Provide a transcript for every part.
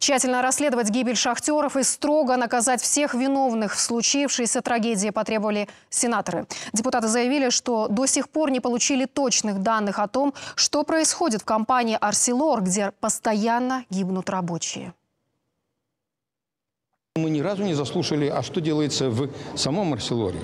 Тщательно расследовать гибель шахтеров и строго наказать всех виновных в случившейся трагедии потребовали сенаторы. Депутаты заявили, что до сих пор не получили точных данных о том, что происходит в компании «Арселор», где постоянно гибнут рабочие. Мы ни разу не заслушали, а что делается в самом Арселоре.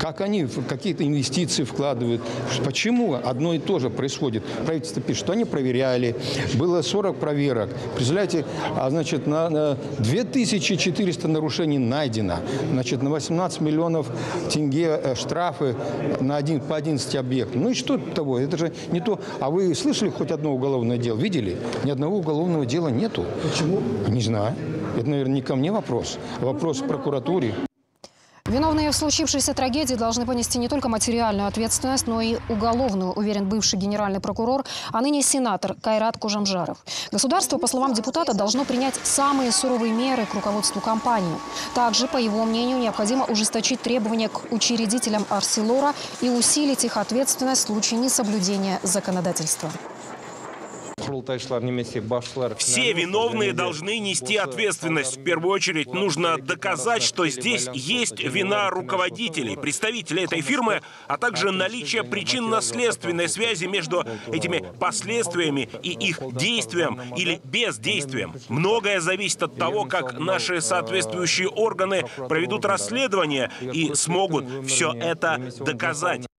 Как они в какие-то инвестиции вкладывают. Почему одно и то же происходит? Правительство пишет, что они проверяли. Было 40 проверок. Представляете, а значит, на, на 2400 нарушений найдено. Значит, на 18 миллионов тенге э, штрафы на один, по 11 объектам. Ну и что того? Это же не то. А вы слышали хоть одно уголовное дело? Видели? Ни одного уголовного дела нету. Почему? Не знаю. Это, наверное, не ко мне вопрос, вопрос к прокуратуре. Виновные в случившейся трагедии должны понести не только материальную ответственность, но и уголовную, уверен бывший генеральный прокурор, а ныне сенатор Кайрат Кужамжаров. Государство, по словам депутата, должно принять самые суровые меры к руководству компании. Также, по его мнению, необходимо ужесточить требования к учредителям Арселора и усилить их ответственность в случае несоблюдения законодательства. Все виновные должны нести ответственность. В первую очередь нужно доказать, что здесь есть вина руководителей, представителей этой фирмы, а также наличие причинно-следственной связи между этими последствиями и их действием или бездействием. Многое зависит от того, как наши соответствующие органы проведут расследование и смогут все это доказать.